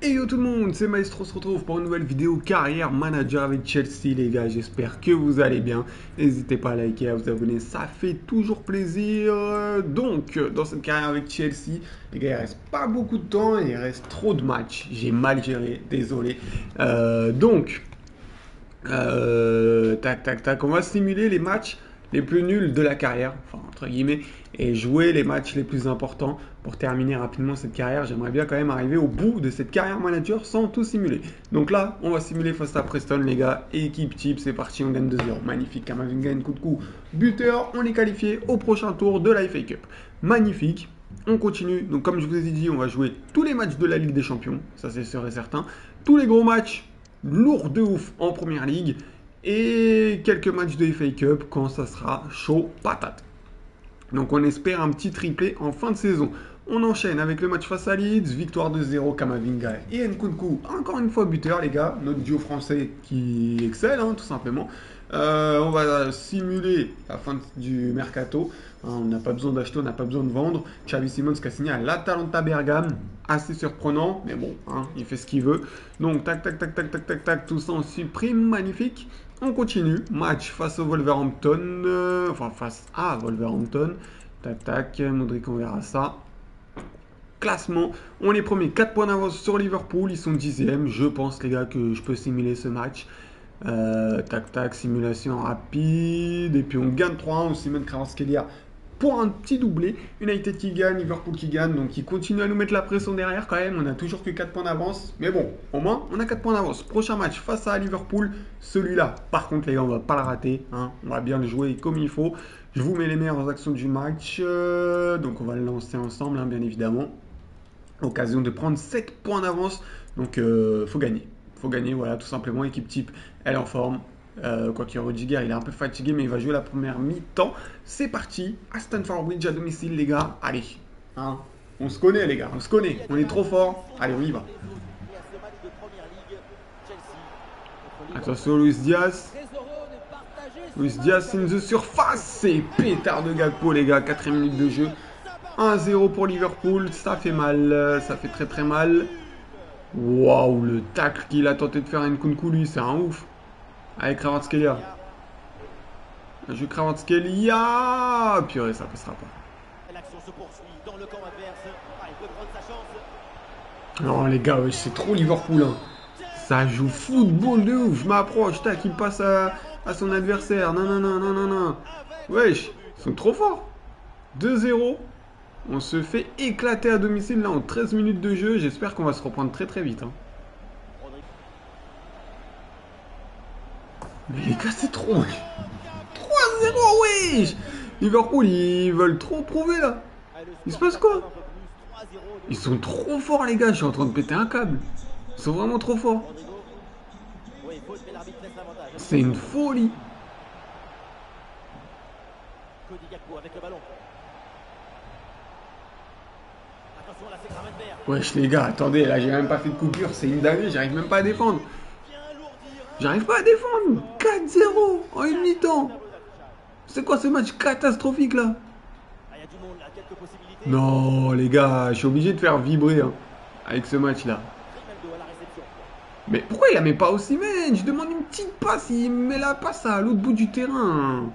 Hey yo tout le monde, c'est Maestro se retrouve pour une nouvelle vidéo carrière manager avec Chelsea les gars, j'espère que vous allez bien. N'hésitez pas à liker, à vous abonner, ça fait toujours plaisir. Donc, dans cette carrière avec Chelsea, les gars, il reste pas beaucoup de temps, il reste trop de matchs. J'ai mal géré, désolé. Euh, donc, euh, tac tac tac, on va simuler les matchs les plus nuls de la carrière, enfin entre guillemets, et jouer les matchs les plus importants pour terminer rapidement cette carrière. J'aimerais bien quand même arriver au bout de cette carrière manager sans tout simuler. Donc là, on va simuler face à Preston, les gars. Équipe type, c'est parti, on gagne 2-0. Magnifique, Kamavinga, coup de coup. Buteur, on est qualifié au prochain tour de la FA Cup. Magnifique. On continue. Donc comme je vous ai dit, on va jouer tous les matchs de la Ligue des Champions. Ça c'est sûr et certain. Tous les gros matchs lourds de ouf en Première Ligue et quelques matchs de FA Cup quand ça sera chaud patate. Donc on espère un petit triplé en fin de saison. On enchaîne avec le match face à Leeds, victoire de 0 Kamavinga et Nkunku. Encore une fois buteur les gars, notre duo français qui excelle hein, tout simplement. Euh, on va simuler la fin du mercato. Hein, on n'a pas besoin d'acheter, on n'a pas besoin de vendre. Xavi Simons qui a signé à l'Atalanta Bergame. Assez surprenant, mais bon, hein, il fait ce qu'il veut. Donc tac tac tac tac tac tac tac, tout ça on supprime, magnifique. On continue. Match face au Wolverhampton. Euh, enfin, face à Wolverhampton. Tac, tac. Modric, on verra ça. Classement. On est premier. 4 points d'avance sur Liverpool. Ils sont 10e. Je pense, les gars, que je peux simuler ce match. Euh, tac, tac. Simulation rapide. Et puis, on gagne 3-1. On Simon Kravaskelia pour un petit doublé. United qui gagne, Liverpool qui gagne, donc ils continuent à nous mettre la pression derrière quand même. On a toujours que 4 points d'avance, mais bon, au moins on a 4 points d'avance. Prochain match face à Liverpool, celui-là, par contre les gars, on va pas le rater, hein. on va bien le jouer comme il faut. Je vous mets les meilleures actions du match, euh, donc on va le lancer ensemble, hein, bien évidemment. Occasion de prendre 7 points d'avance, donc euh, faut gagner. Faut gagner, voilà, tout simplement. Équipe type, elle est en forme. Euh, quoi qu'il y ait Rudiger, il est un peu fatigué, mais il va jouer la première mi-temps. C'est parti, à Stanford Bridge à domicile, les gars. Allez, hein. on se connaît, les gars, on se connaît. On est trop fort. Allez, on y va. Attention, Luis Diaz. Luis Diaz in the surface. C'est pétard de Gagpo, les gars. 4 minutes de jeu. 1-0 pour Liverpool. Ça fait mal. Ça fait très très mal. Waouh, le tacle qu'il a tenté de faire à Nkunku, lui, c'est un ouf. Avec Kravatskelia. Je joue Kravatskelia. Purée, ça passera pas. Non, les gars, c'est trop Liverpool. Hein. Ça joue football de ouf. Je m'approche. Tac, il passe à, son adversaire. Non, non, non, non, non, non. Wesh, ils sont trop forts. 2-0. On se fait éclater à domicile là en 13 minutes de jeu. J'espère qu'on va se reprendre très très vite. Hein. Mais les gars, c'est trop. 3-0, wesh Liverpool, ils veulent trop prouver là. Il se passe quoi? Ils sont trop forts, les gars. Je suis en train de péter un câble. Ils sont vraiment trop forts. C'est une folie. Wesh les gars, attendez, là j'ai même pas fait de coupure, c'est une dinguerie, j'arrive même pas à défendre. J'arrive pas à défendre 4-0 en une mi-temps C'est quoi ce match catastrophique là? Non les gars, je suis obligé de faire vibrer hein, avec ce match là. Mais pourquoi il la met pas aussi même Je demande une petite passe, il met la passe à l'autre bout du terrain.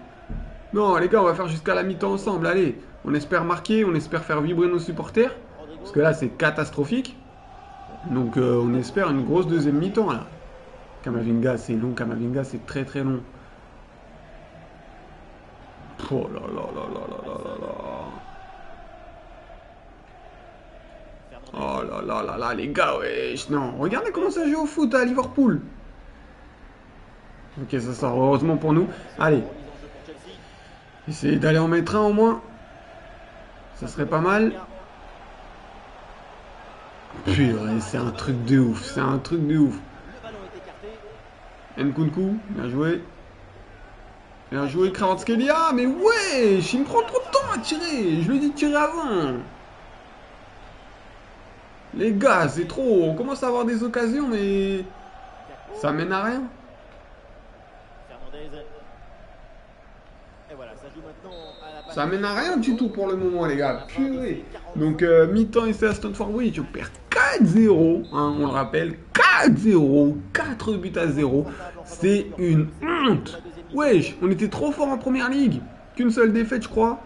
Non les gars, on va faire jusqu'à la mi-temps ensemble, allez. On espère marquer, on espère faire vibrer nos supporters. Parce que là c'est catastrophique. Donc euh, on espère une grosse deuxième mi-temps là. Kamavinga, c'est long. Kamavinga, c'est très très long. Oh là là là là là là là. Oh là là là là, les gars, wesh. Non, regardez comment ça joue au foot à Liverpool. Ok, ça sort heureusement pour nous. Allez. Essayez d'aller en mettre un au moins. Ça serait pas mal. Purée, c'est un truc de ouf. C'est un truc de ouf. Nkunku, bien joué. Bien joué, Kravatskelia. Mais ouais, il me prend trop de temps à tirer. Je lui ai dit de tirer avant. Les gars, c'est trop. On commence à avoir des occasions, mais ça mène à rien. Ça mène à rien du tout pour le moment, les gars. Purée. Donc, euh, mi-temps ici à Stanford Bridge, on perd 4-0, hein, on le rappelle, 4-0, 4 buts à 0. C'est une honte. Wesh, on était trop fort en première ligue. Qu'une seule défaite, je crois.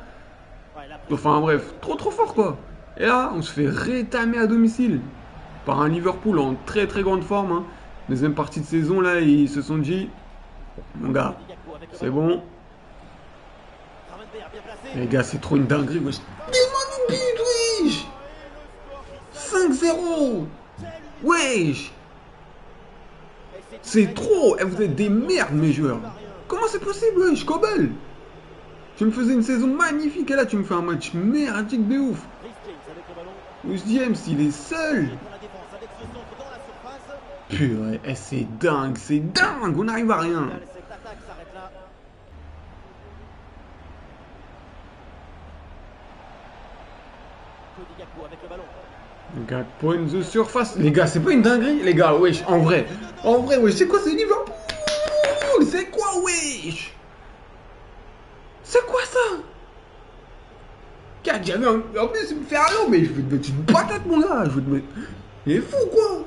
Enfin bref, trop trop fort quoi. Et là, on se fait rétamer à domicile par un Liverpool en très très grande forme. Hein. Deuxième partie de saison, là, ils se sont dit, mon gars, c'est bon. Les gars, c'est trop une dinguerie. Wesh. Des wesh 5-0 Wesh C'est trop eh, Vous êtes des merdes, mes joueurs Comment c'est possible, wesh Kobel? Tu me faisais une saison magnifique et là, tu me fais un match merdique de ouf. Who's James, il est seul Purée, eh, c'est dingue, c'est dingue, on n'arrive à rien. Gakpo the surface. Les gars, c'est pas une dinguerie, les gars, wesh, en vrai. En vrai, wesh, c'est quoi ce Liverpool? C'est quoi, wesh? C'est quoi ça? J'avais un... En plus, il me fait un mais je vais te mettre une patate, mon gars. Je vais te mettre... Il fou, quoi.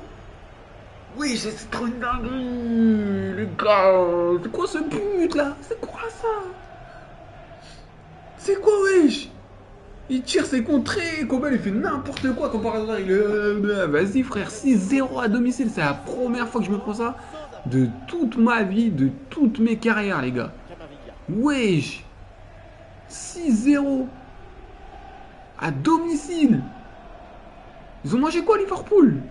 Oui, c'est trop une dinguerie, les gars. C'est quoi ce but, là? C'est quoi, ça? C'est quoi, wesh? Il tire ses contrées, Kobel il fait n'importe quoi hasard. Il euh, Vas-y frère, 6-0 à domicile, c'est la première fois que je me prends ça de toute ma vie, de toutes mes carrières les gars. Wesh 6-0 à domicile Ils ont mangé quoi Liverpool?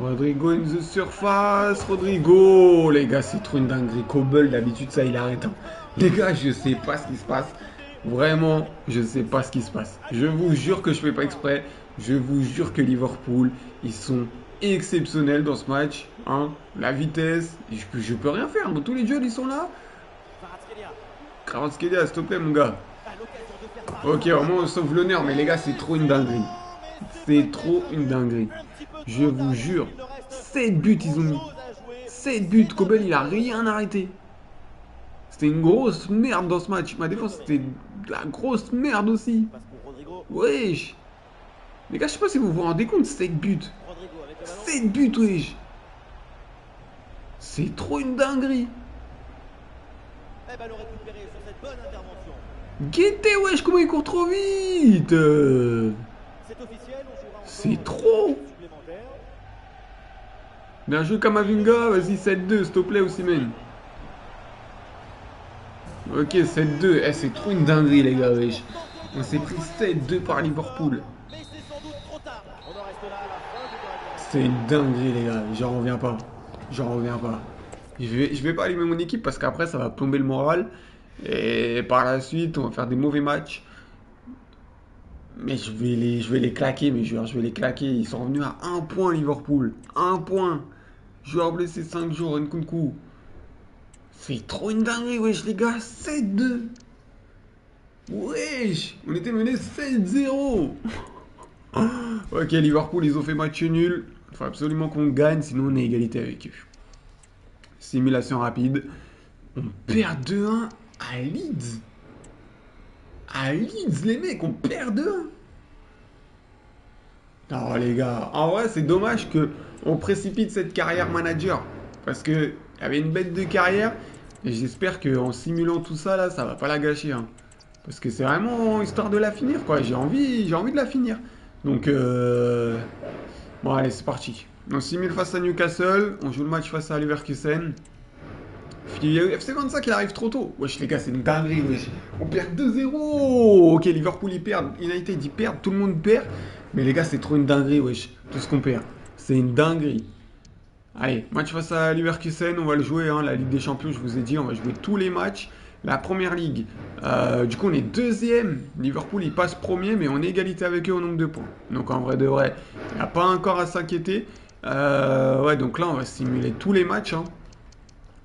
Rodrigo in the surface, Rodrigo Les gars, c'est trop une dinguerie. Cobble, d'habitude, ça, il arrête. Hein. Les gars, je sais pas ce qui se passe. Vraiment, je sais pas ce qui se passe. Je vous jure que je fais pas exprès. Je vous jure que Liverpool, ils sont exceptionnels dans ce match. Hein. La vitesse, je, je peux rien faire. Dans tous les jeux, ils sont là. Kvaratskhelia, s'il te plaît, mon gars. Ok, moins on sauve l'honneur, mais les gars, c'est trop une dinguerie. C'est trop une dinguerie. Je vous jure. 7 buts ils ont mis. 7 buts. Kobel il a rien arrêté. C'était une grosse merde dans ce match. Ma défense c'était de la grosse merde aussi. Wesh. Les gars, je sais pas si vous vous rendez compte, 7 buts. 7 buts, wesh. C'est trop une dinguerie. Guettez, wesh, comment il court trop vite C'est trop Bien joué Kamavinga, vas-y 7-2 s'il te plaît Osimhen. Ok 7-2, eh, c'est trop une dinguerie les gars wesh. On s'est pris 7-2 par Liverpool. C'est une dinguerie les gars, j'en reviens pas. J'en reviens pas. Je vais, je vais pas allumer mon équipe parce qu'après ça va plomber le moral. Et par la suite on va faire des mauvais matchs. Mais je vais les, je vais les claquer, mes joueurs, je vais les claquer. Ils sont revenus à un point, Liverpool. Un point. Joueur blessé 5 jours, coup. C'est trop une dinguerie, wesh, les gars. 7-2. Wesh. On était mené 7-0. ok, Liverpool, ils ont fait match nul. Il faut absolument qu'on gagne, sinon on est égalité avec eux. Simulation rapide. On perd 2-1 à Leeds. À Leeds, les mecs, on perd 2-1. Oh les gars, en vrai c'est dommage que on précipite cette carrière manager parce que y avait une bête de carrière et j'espère qu'en simulant tout ça là, ça va pas la gâcher. Hein. Parce que c'est vraiment histoire de la finir quoi. J'ai envie, j'ai envie de la finir. Donc euh... bon allez c'est parti. On simule face à Newcastle, on joue le match face à Leverkusen. FC 25 il arrive trop tôt. Wesh les gars, c'est une dinguerie, wesh. On perd 2-0. Ok, Liverpool ils perdent, United ils perdent, tout le monde perd. Mais les gars, c'est trop une dinguerie, wesh. Tout ce qu'on perd. C'est une dinguerie. Allez, match face à Leverkusen, on va le jouer, hein, la Ligue des Champions, je vous ai dit, on va jouer tous les matchs. La première ligue, euh, du coup on est deuxième. Liverpool il passe premier, mais on est égalité avec eux au nombre de points. Donc en vrai de vrai, il n'y a pas encore à s'inquiéter. Euh, ouais, donc là on va simuler tous les matchs. Hein.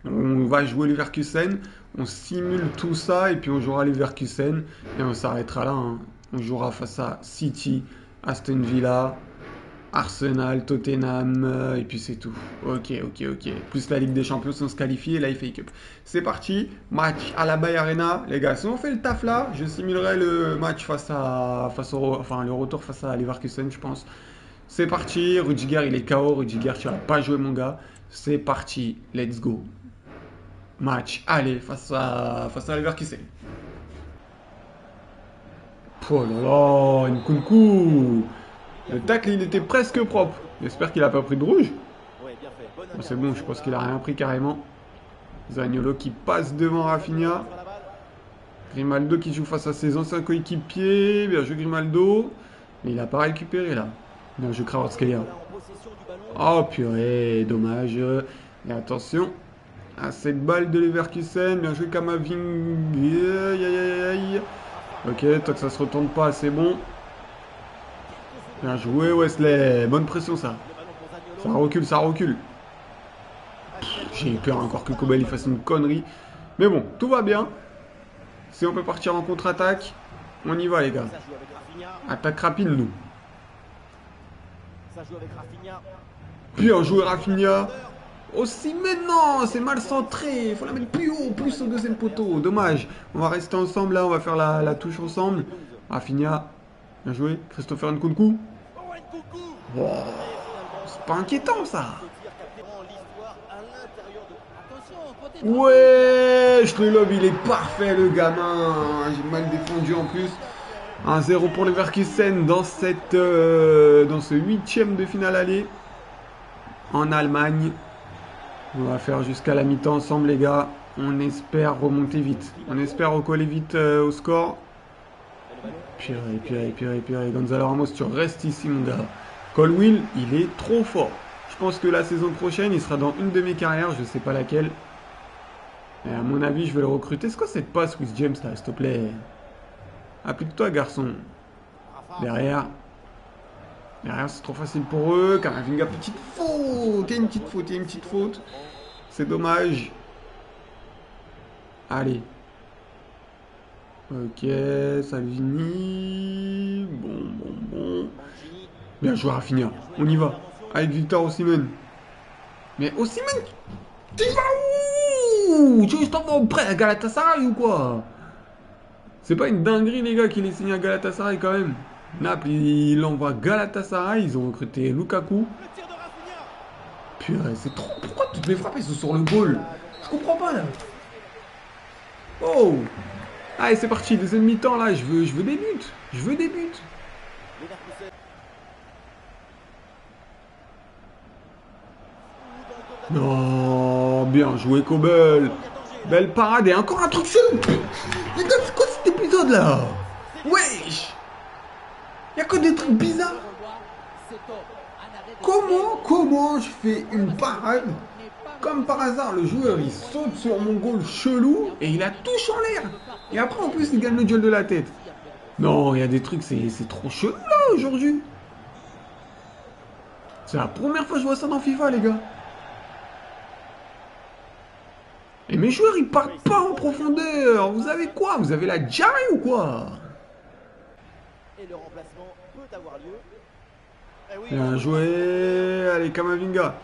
On va jouer Leverkusen, on simule tout ça et puis on jouera Leverkusen et on s'arrêtera là. Hein. On jouera face à City, Aston Villa, Arsenal, Tottenham, euh, et puis c'est tout. Ok, ok, ok. Plus la Ligue des Champions sont se qualifiés et la FA Cup. C'est parti, match à la Bay Arena. Les gars, si on fait le taf là, je simulerai le match face à, enfin le retour face à Leverkusen, je pense. C'est parti, Rudiger il est KO, Rudiger tu vas pas jouer mon gars. C'est parti, let's go. Match, allez, face à, face à Leverkusen. Oh là là, Nkunku Le tacle, il était presque propre. J'espère qu'il a pas pris de rouge. Bon, c'est bon, je pense qu'il a rien pris carrément. Zagnolo qui passe devant Rafinha. Grimaldo qui joue face à ses anciens coéquipiers. Bien joué Grimaldo. Mais il a pas récupéré là. Bien joué Kravotskaya. Oh purée, dommage. Et attention à cette balle de Leverkusen. Bien joué Kamaving. Aïe aïe aïe aïe. Ok, tant que ça se retourne pas, c'est bon. Bien joué Wesley. Bonne pression ça. Ça recule, ça recule. J'ai peur encore que Kobel fasse une connerie. Mais bon, tout va bien. Si on peut partir en contre-attaque, on y va les gars. Attaque rapide nous. Bien joué Rafinha. Aussi maintenant, c'est mal centré. Il faut la mettre plus haut, plus au deuxième poteau. Dommage. On va rester ensemble là, on va faire la, touche ensemble. Rafinha, bien joué. Christopher Nkunku. c'est pas inquiétant ça. Ouais, je le il est parfait le gamin. J'ai mal défendu en plus. 1-0 pour les Verkusen dans, cette, euh, dans ce huitième de finale aller en Allemagne. On va faire jusqu'à la mi-temps ensemble, les gars. On espère remonter vite. On espère recoller vite euh, au score. Purée, purée, purée, purée. Gonzalo Ramos, tu restes ici, mon gars. Colwill, il est trop fort. Je pense que la saison prochaine, il sera dans une de mes carrières. Je ne sais pas laquelle. Mais à mon avis, je vais le recruter. C'est quoi cette passe, with James, là, s'il te plaît? Applique-toi, garçon. Derrière. Derrière, c'est trop facile pour eux. Kamavinga, petite faute. Il y a une petite faute, il y a une petite faute. C'est dommage. Allez. Ok, Salvini. Bon, bon, bon. Bien joué à finir. On y va. Avec Victor Osimhen. Mais Osimhen Tu vas où? Tu es en prêt à Galatasaray ou quoi? C'est pas une dinguerie les gars qu'il est signé à Galatasaray quand même. Naples, il envoie Galatasaray, ils ont recruté Lukaku. Purée, c'est trop. Pourquoi toutes les frappes sont sur le goal? Je comprends pas là. Oh Allez, c'est parti, deuxième mi-temps là, je veux, je veux des buts. Je veux des buts. Non, bien joué Kobel. Belle parade et encore un truc chelou. Les gars, c'est quoi cet épisode là? Wesh il a que des trucs bizarres. Comment, comment je fais une parade Comme par hasard, le joueur il saute sur mon goal chelou et il a touche en l'air. Et après en plus il gagne le duel de la tête. Non, il y a des trucs, c'est trop chelou là aujourd'hui. C'est la première fois que je vois ça dans FIFA les gars. Et mes joueurs ils partent pas en profondeur. Vous avez quoi? Vous avez la diarrhée ou quoi? Avoir lieu. Eh Bien joué, allez Kamavinga.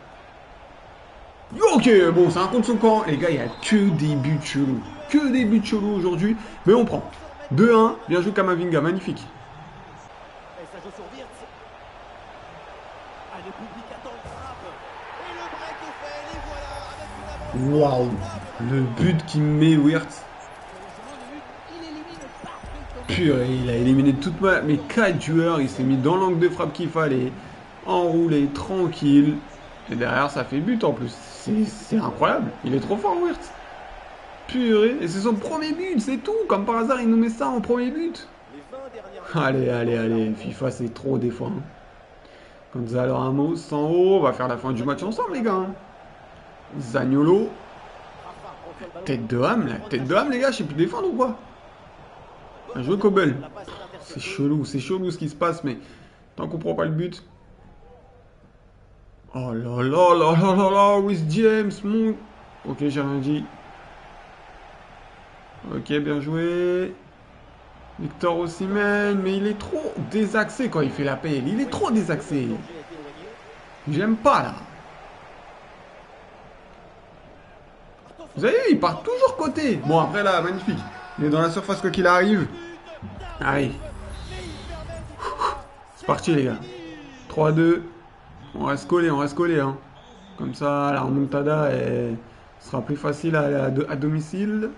Ok, bon, c'est un contre son camp. Les gars, il n'y a que des buts chelous. Que des buts chelous aujourd'hui. Mais on prend. 2-1. Bien joué Kamavinga, magnifique. Waouh Le but qui met Wirtz. Purée, il a éliminé toute ma... Mais 4 joueurs, il s'est mis dans l'angle de frappe qu'il fallait. Enroulé, tranquille. Et derrière, ça fait but en plus. C'est incroyable. Il est trop fort, Wirtz. Purée. Et c'est son premier but, c'est tout. Comme par hasard, il nous met ça en premier but. Allez, allez, allez. FIFA, c'est trop des fois. Hein. Gonzalo Ramos en haut. On va faire la fin du match ensemble, les gars. Hein. Zagnolo. Tête de âme, là. Tête de âme, les gars. Je sais plus défendre ou quoi un jeu Kobel. C'est chelou, c'est chelou ce qui se passe, mais tant qu'on prend pas le but. Oh là là là là là là, with James, mon... Ok, j'ai rien dit. Ok, bien joué. Victor Osimhen, mais il est trop désaxé quand il fait la paix. Il est trop désaxé. J'aime pas là. Vous avez vu, il part toujours côté. Bon, après là, magnifique. Il est dans la surface quoi qu'il arrive. Allez. C'est parti les gars. 3-2. On reste collé, on reste collé. Hein. Comme ça, la remontada sera plus facile à, domicile.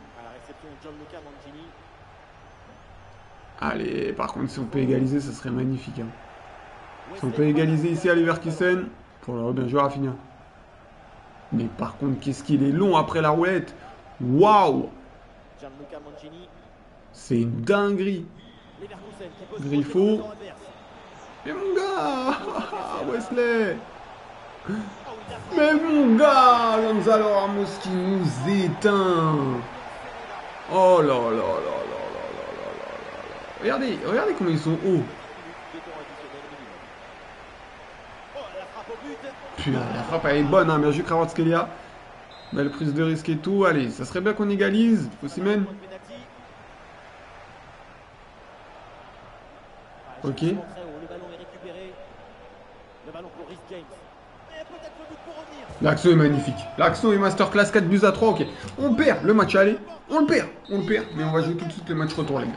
Allez, par contre, si on peut égaliser, ce serait magnifique. Hein. Si on peut égaliser ici à Leverkusen, pour le bien joueur à finir. Mais par contre, qu'est-ce qu'il est long après la roulette Waouh C'est une dinguerie. Griffo. Mais mon gars Wesley Mais mon gars Gonzalo Ramos qui nous éteint Oh là là là là là là là là Regardez, regardez comment ils sont hauts Putain, la frappe elle est bonne, hein, bien joué Kravatskelia. Belle prise de risque et tout. Allez, ça serait bien qu'on égalise. Osimhen. Ok. L'action est magnifique. L'action est masterclass 4 buts à 3. Ok. On perd le match aller. On le perd. On le perd. Mais on va jouer tout de suite le match retour, les gars.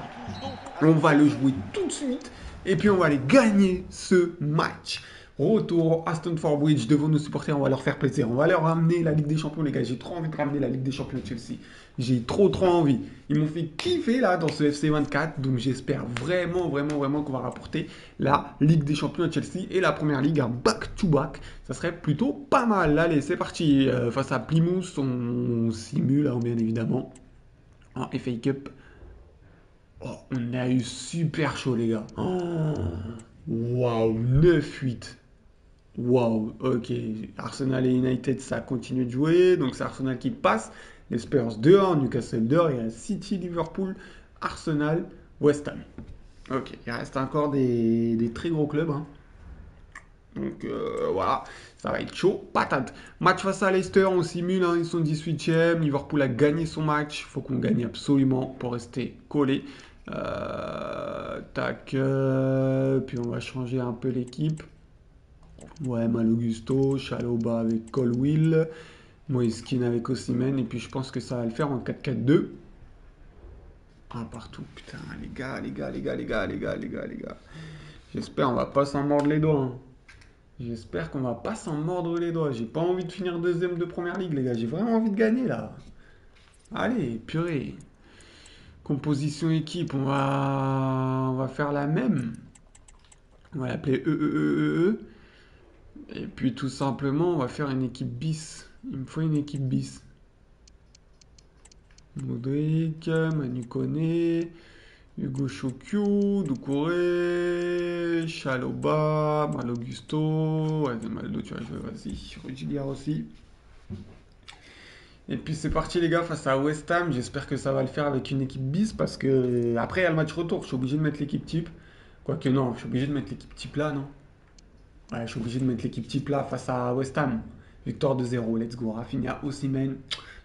On va le jouer tout de suite. Et puis on va aller gagner ce match. Retour à Stamford Bridge devant nos supporters, on va leur faire plaisir. On va leur ramener la Ligue des Champions, les gars. J'ai trop envie de ramener la Ligue des Champions de Chelsea. J'ai trop, trop envie. Ils m'ont fait kiffer là dans ce FC 24. Donc j'espère vraiment, vraiment, vraiment qu'on va rapporter la Ligue des Champions à Chelsea et la Première Ligue un back-to-back. Ça serait plutôt pas mal. Allez, c'est parti. Euh, face à Plymouth, on simule, hein, bien évidemment. En FA Cup. Oh, on a eu super chaud, les gars. Oh, waouh, 9-8. Waouh, ok. Arsenal et United, ça continue de jouer. Donc c'est Arsenal qui passe. Les Spurs dehors, Newcastle dehors. Il y a City, Liverpool, Arsenal, West Ham. Ok, il reste encore des, très gros clubs. Hein. Donc euh, voilà, ça va être chaud, patate. Match face à Leicester, on simule, hein. ils sont 18e. Liverpool a gagné son match. Il faut qu'on gagne absolument pour rester collé. Euh, tac, euh, puis on va changer un peu l'équipe. Ouais, Malogusto, Chaloba avec Colwill, Moiskin avec Osimen, et puis je pense que ça va le faire en 4-4-2. Ah, partout, putain, les gars, les gars, les gars, les gars, les gars, les gars, les gars. J'espère on va pas s'en mordre les doigts. Hein. J'espère qu'on va pas s'en mordre les doigts. J'ai pas envie de finir deuxième de première ligue, les gars. J'ai vraiment envie de gagner là. Allez, purée. Composition équipe, on va, on va faire la même. On va l'appeler E, e, e, e, e. Et puis tout simplement, on va faire une équipe bis. Il me faut une équipe bis. Modric, Manu Kone, Hugo Chokyu, Doucouré, Chaloba, Malogusto, ouais, Maldo, tu vas jouer, vas-y, Rudiger aussi. Et puis c'est parti les gars face à West Ham, j'espère que ça va le faire avec une équipe bis parce que après il y a le match retour, je suis obligé de mettre l'équipe type. Quoique non, je suis obligé de mettre l'équipe type là, non? Ouais, je suis obligé de mettre l'équipe type là face à West Ham. Victoire de 0, let's go. Rafinha, Osimhen.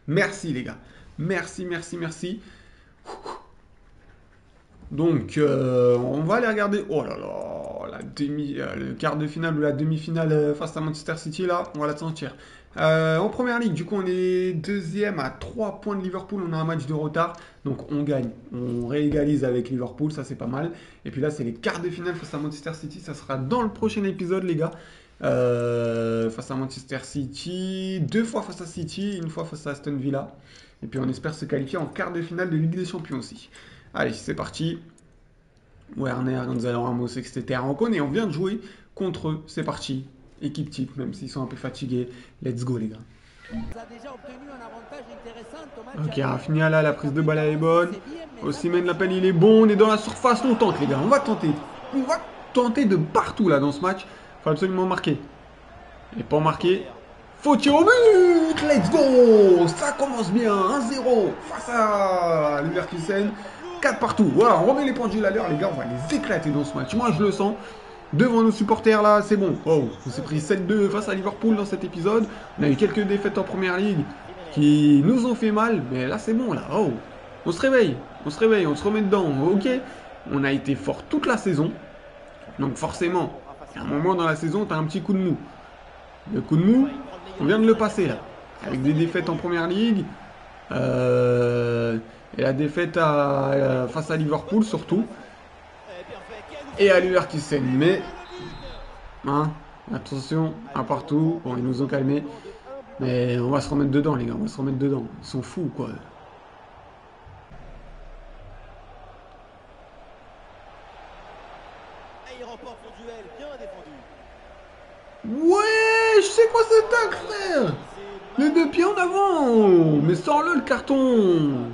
Merci les gars. Merci, merci, merci. Donc, euh, on va aller regarder. Oh là là, euh, le quart de finale ou la demi-finale euh, face à Manchester City là, on va la sentir. Euh, en première ligue, du coup, on est deuxième à 3 points de Liverpool. On a un match de retard. Donc, on gagne. On réégalise avec Liverpool. Ça, c'est pas mal. Et puis là, c'est les quarts de finale face à Manchester City. Ça sera dans le prochain épisode, les gars. Face à Manchester City. Deux fois face à City. Une fois face à Aston Villa. Et puis, on espère se qualifier en quart de finale de Ligue des Champions aussi. Allez, c'est parti. Werner, Gonzalo Ramos, etc. On connaît. On vient de jouer contre eux. C'est parti équipe type, même s'ils sont un peu fatigués. Let's go, les gars. Ok, Rafinha là, la prise de balle est bonne. Osimhen l'appel, il est bon. On est dans la surface, on tente, les gars. On va tenter. On va tenter de partout là dans ce match. Faut absolument marquer. Il n'est pas marqué. Faut tirer au but Let's go Ça commence bien 1-0 face à Leverkusen. 4 partout. Voilà, on remet les pendules à l'heure, les gars. On va les éclater dans ce match. Moi, je le sens devant nos supporters là, c'est bon. Oh, on s'est pris 7-2 face à Liverpool dans cet épisode. On a eu quelques défaites en première ligue qui nous ont fait mal, mais là c'est bon là. Oh, on se réveille, on se réveille, on se remet dedans. Ok, on a été fort toute la saison. Donc forcément, à un moment dans la saison, t'as un petit coup de mou. Le coup de mou, on vient de le passer là. Avec des défaites en première ligue. Euh, et la défaite à, face à Liverpool surtout. Et à Leverkusen. Mais, hein, attention, à partout. Bon, ils nous ont calmés. Mais on va se remettre dedans, les gars. On va se remettre dedans. Ils sont fous, quoi. Ouais, je sais quoi ce tac, frère Les deux pieds en avant Mais sors-le le carton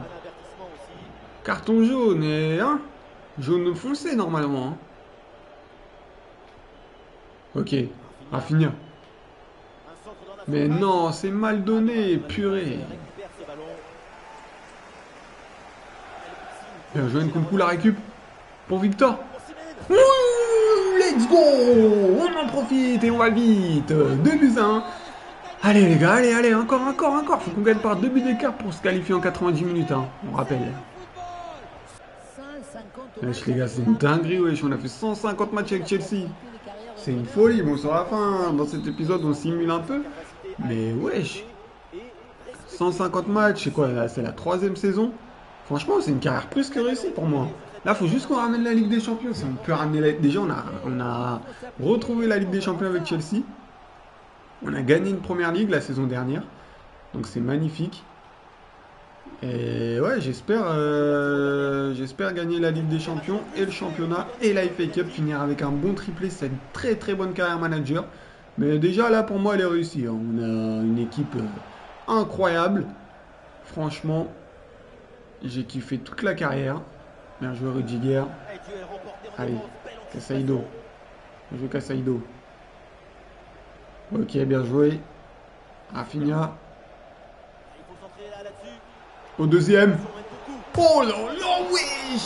Carton jaune et... Hein Jaune foncé normalement. Hein. Ok, Rafinha. Mais non, c'est mal donné, purée. Bien joué, Nkunku la récup pour Victor. let's go On en profite et on va vite 2 buts 1. Allez les gars, allez, allez, encore, encore, encore. Faut qu'on gagne par 2 buts d'écart pour se qualifier en 90 minutes, hein, on rappelle. Wesh les gars, c'est une dinguerie, wesh. On a fait 150 matchs avec Chelsea. C'est une folie. Bon, sur la fin, dans cet épisode, on simule un peu. Mais wesh. 150 matchs, c'est quoi C'est la troisième saison? Franchement, c'est une carrière plus que réussie pour moi. Là, faut juste qu'on ramène la Ligue des Champions. Si on peut ramener la... Déjà, on a, on a retrouvé la Ligue des Champions avec Chelsea. On a gagné une première ligue la saison dernière. Donc c'est magnifique. Et ouais, j'espère euh, j'espère gagner la Ligue des Champions et le championnat et la FA Cup, finir avec un bon triplé. C'est une très très bonne carrière manager. Mais déjà là, pour moi, elle est réussie. Hein. On a une équipe euh, incroyable. Franchement, j'ai kiffé toute la carrière. Bien joué Rudiger. Allez, Kasaido. Bien joué Kasaido. Ok, bien joué. Rafinha. Au deuxième. Oh là là, oui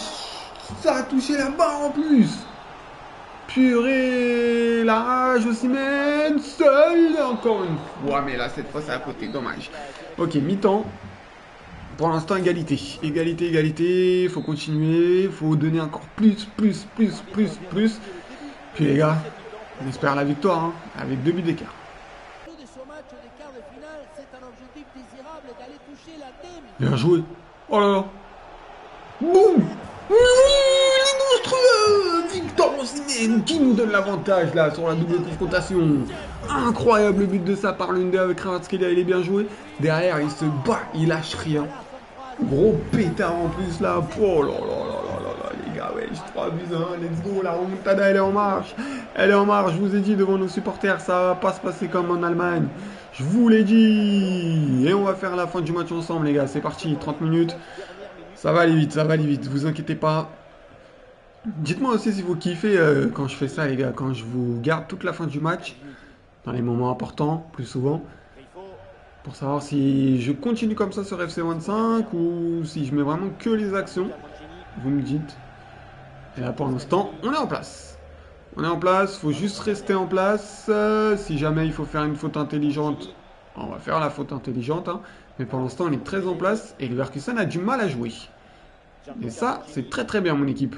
Ça a touché la barre en plus Purée La rage aussi, même Seul Encore une fois, mais là, cette fois, c'est à côté. Dommage. Ok, mi-temps. Pour l'instant, égalité. Égalité, égalité. Faut continuer. Faut donner encore plus, plus, plus, plus, plus. Puis les gars, on espère la victoire, hein, avec deux buts d'écart. Bien joué. Oh là là. Boum Il est monstrueux Victor Osimhen qui nous donne l'avantage là sur la double confrontation. Incroyable but de sa part l'une avec Kravitskelia, il est bien joué. Derrière, il se bat, il lâche rien. Gros pétard en plus là. Oh là là là là là là les gars, ouais, 3 buts 1, let's go, la remontada elle est en marche. Elle est en marche, je vous ai dit devant nos supporters, ça va pas se passer comme en Allemagne. Je vous l'ai dit Et on va faire la fin du match ensemble les gars, c'est parti, 30 minutes. Ça va aller vite, ça va aller vite, vous inquiétez pas. Dites-moi aussi si vous kiffez euh, quand je fais ça les gars, quand je vous garde toute la fin du match, dans les moments importants, plus souvent. Pour savoir si je continue comme ça sur FC25 ou si je mets vraiment que les actions. Vous me dites. Et là pour l'instant, on est en place. On est en place, faut juste rester en place. Euh, si jamais il faut faire une faute intelligente, on va faire la faute intelligente. Hein. Mais pour l'instant, on est très en place et le Leverkusen a du mal à jouer. Et ça, c'est très très bien mon équipe.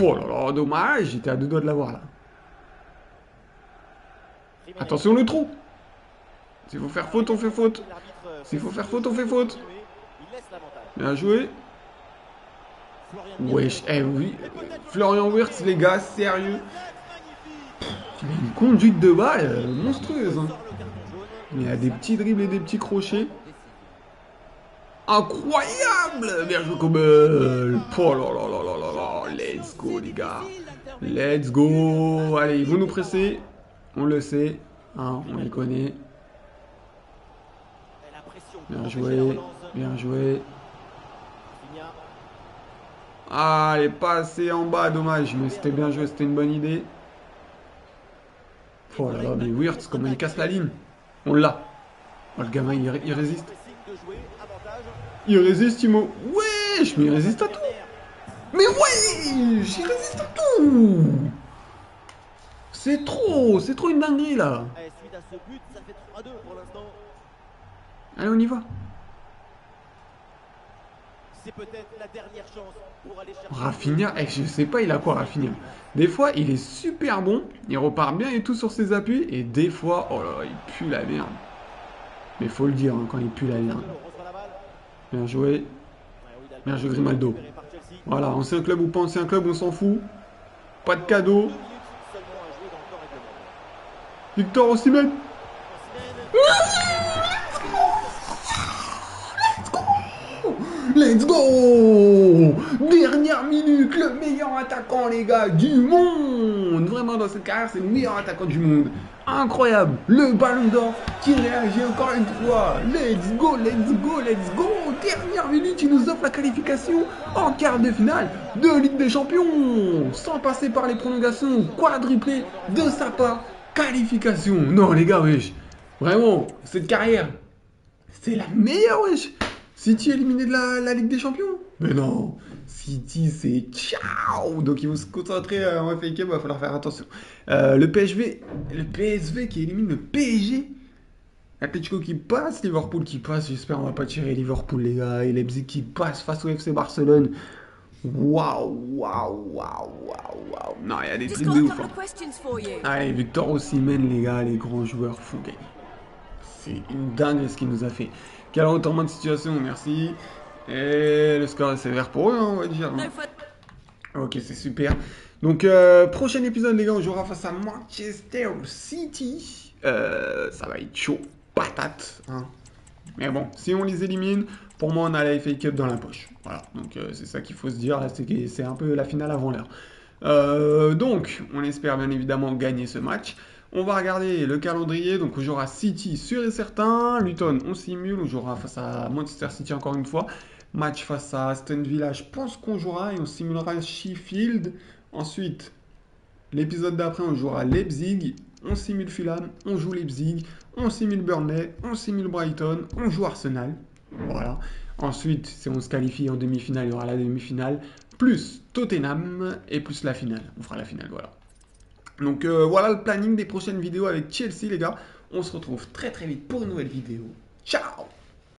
Oh là là, dommage, j'étais à deux doigts de l'avoir là. Attention le trou S'il faut faire faute, on fait faute. S'il faut faire faute, on fait faute. Bien joué. Wesh, eh oui. Florian Wirtz, les gars, sérieux. Une conduite de balle euh, monstrueuse. Hein. Il a des petits dribbles et des petits crochets. Incroyable Bien joué comme Oh là là là là là là. Let's go, les gars. Let's go. Allez, ils vont nous presser. On le sait. Hein, on les connaît. Bien joué. Bien joué. Ah, elle est pas assez en bas, dommage. Mais c'était bien joué, c'était une bonne idée. Oh là là, mais Wirtz, comment il casse la ligne. On l'a. Oh, le gamin, il, résiste. Il résiste, Timo. Wesh, mais il résiste à tout. Mais wesh, il résiste à tout. C'est trop, c'est trop une dinguerie là. Allez, on y va. C'est peut-être la dernière chance pour aller chercher. Rafinha, eh, je sais pas, il a quoi Rafinha? Des fois, il est super bon, il repart bien et tout sur ses appuis, et des fois, oh là il pue la merde. Mais faut le dire, hein, quand il pue la merde. Bien joué. Bien joué, Grimaldo. Voilà, ancien club ou pas ancien club, on s'en fout. Pas de cadeau. Deux minutes seulement à jouer dans le temps réglementaire. Victor Osimhen. Osimhen, Let's go. Dernière minute, le meilleur attaquant, les gars, du monde. Vraiment, dans cette carrière, c'est le meilleur attaquant du monde. Incroyable. Le ballon d'or qui réagit encore une fois. Let's go, let's go, let's go. Dernière minute, il nous offre la qualification en quart de finale de Ligue des Champions. Sans passer par les prolongations, quadruplé de sa part. Qualification. Non, les gars, wesh. Vraiment, cette carrière, c'est la meilleure, wesh City éliminé de la, la Ligue des Champions Mais non City, c'est ciao Donc ils vont se concentrer euh, en FA Cup, va falloir faire attention. Euh, le PSV, le PSV qui élimine le PSG Atletico qui passe, Liverpool qui passe, j'espère on va pas tirer Liverpool les gars, et Leipzig qui passe face au FC Barcelone. Waouh, waouh, waouh, waouh, waouh. Non, il y a des trucs de ouf. hein. Allez, Victor Osimhen, les gars, les grands joueurs font gagner. C'est une dingue ce qu'il nous a fait. Quel retournement de situation, merci. Et le score est sévère pour eux, hein, on va dire. Ok, c'est super. Donc, euh, prochain épisode, les gars, on jouera face à Manchester City. Euh, ça va être chaud, patate. hein. Mais bon, si on les élimine, pour moi, on a la FA Cup dans la poche. Voilà, donc euh, c'est ça qu'il faut se dire. Là, c'est un peu la finale avant l'heure. Donc, on espère bien évidemment gagner ce match. On va regarder le calendrier. Donc, on jouera City sûr et certain. Luton, on simule. On jouera face à Manchester City encore une fois. Match face à Aston Villa, je pense qu'on jouera et on simulera Sheffield. Ensuite, l'épisode d'après, on jouera Leipzig. On simule Fulham, on joue Leipzig, on simule Burnley, on simule Brighton, on joue Arsenal. Voilà. Ensuite, si on se qualifie en demi-finale, il y aura la demi-finale, plus Tottenham et plus la finale. On fera la finale, voilà. Donc euh, voilà le planning des prochaines vidéos avec Chelsea, les gars. On se retrouve très très vite pour une nouvelle vidéo. Ciao